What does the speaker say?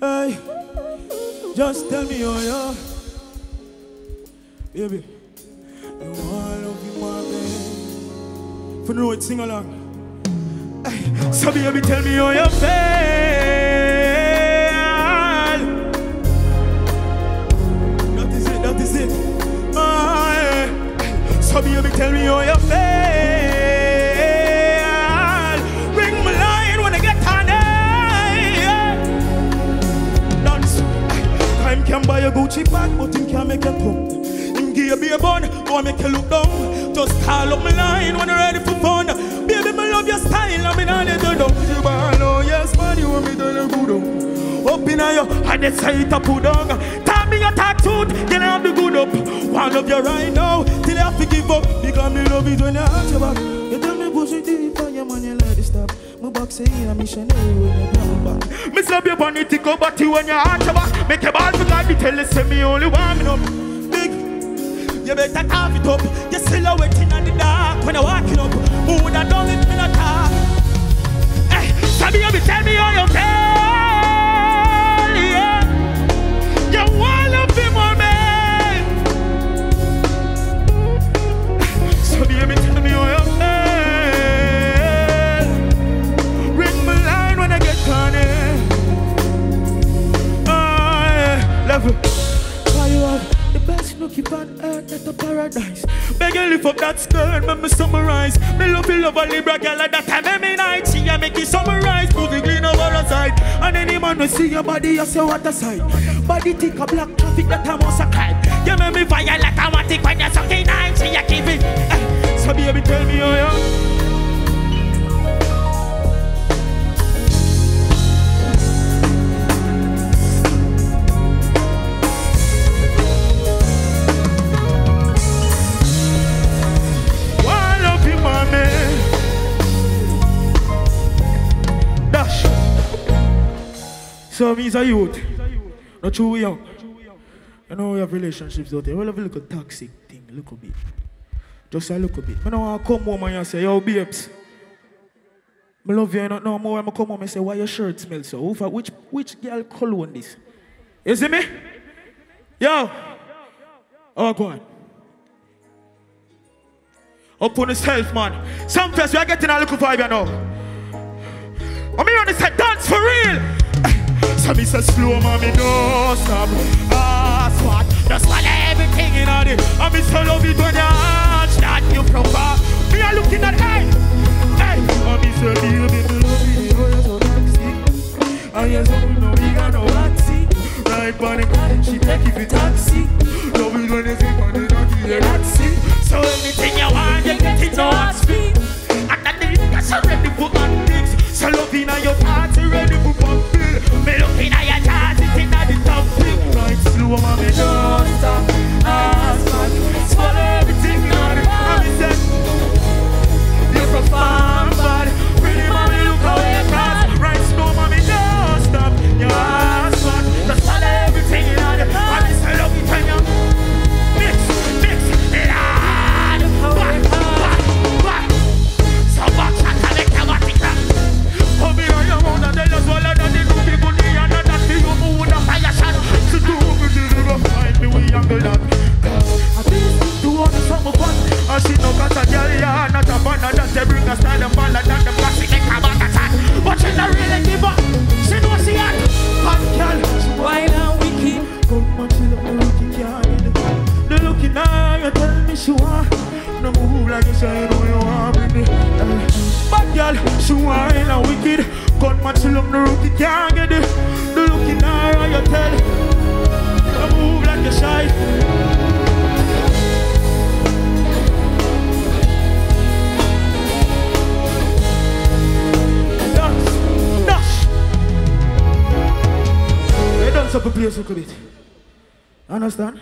Hey, just tell me oh, how you, baby. You to love you more, baby. For know it, sing along. Hey, so baby, tell me oh, how you feel. That is it, that is it. Yeah. So baby, tell me oh, how you feel. Gucci bag, but him can't make you come. Him give you a bun, go make you look down. Just call up my line when you're ready for fun. Baby, me love your style, I'm in on it, don't you ball, oh yes, man, you want me to the good up. Up in your, I decide to put down. Tell me your tattooed, can I have the good up? One of you right now, till I have to give up. Because me love it when you have your back. You tell me push it deep on your you let it stop. My back say I'm missionary when you come back. Me slap your bunny, tick up, but you when you heart your back. Make your ball for God, you tell us, me only warming up. Big, you better carve it up. Your silhouette in the dark when you're walking up. Looking on earth, not a paradise. Beg you lift up that skirt, make me summarize. Me love you, love a Libra girl like that time every night. She a make you summarize, it clean over the side. And any man will see your body, you say what a sight. Body thick a black traffic that I must a crime. You make me fire like I want it when you're sucking nine. She a keep it. So me's a youth. Not too young. You know we have relationships out there. We have a little toxic thing, a little bit. Just a little bit. I don't come home and say, yo, babes. I love you, not no more. I come home and say, why your shirt smells so? Which, which girl cologne this? You see me? Yo. Oh, go on. Up on yourself, man. Sumfest we are getting a little vibe, you know. I mean, on say dance for real. So me say slow, man, me don't stop. Ah, swat. Just want everything in on it. I me say love it when you arch that you proper. Me a looking at hey, hey. I me say baby, me love it. Oh, you're so toxic. And yes, oh, no, we got no taxi. Right, bunny, she take you for taxi. Love it when you think on it, not the taxi. So anything you want, you get it, no ask me. Like you you me. Eh. Bad girl, she wild and wicked. Gunman, she love the rookie, can't get it. The looking now, you tell. No move like you shy. Dance up a place a bit. Understand?